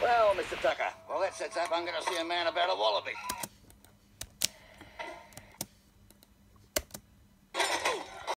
Well, Mr. Tucker, well, that sets up I'm going to see a man about a wallaby.